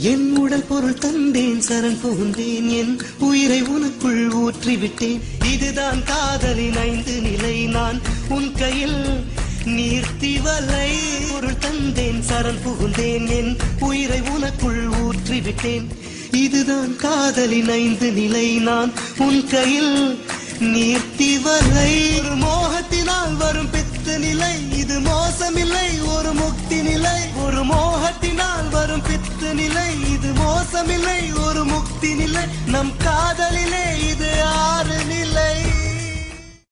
என் உடல் பொருள் தந்தேன் சரண் புகுந்தேன் என் உயிரை உனக்குள் ஊற்றிவிட்டேன். இதுதான் காதலின் ஐந்து நிலை. நான் உன் கையில் நீர்த்தி வலை. பொருள் தந்தேன் சரண் புகுந்தேன் என் உயிரை உனக்குள் ஊற்றிவிட்டேன். இதுதான் காதலின் ஐந்து நிலை. நான் உன் கையில் நீர்த்தி வலை. ஒரு மோகத்தினால் வரும் பித்து நிலை. இது மோசமில்லை ஒரு முக்தி நிலை. ஒரு மோ வரும் நிலை இது மோசமில்லை ஒரு முக்தி நிலை. நம் காதலிலே இது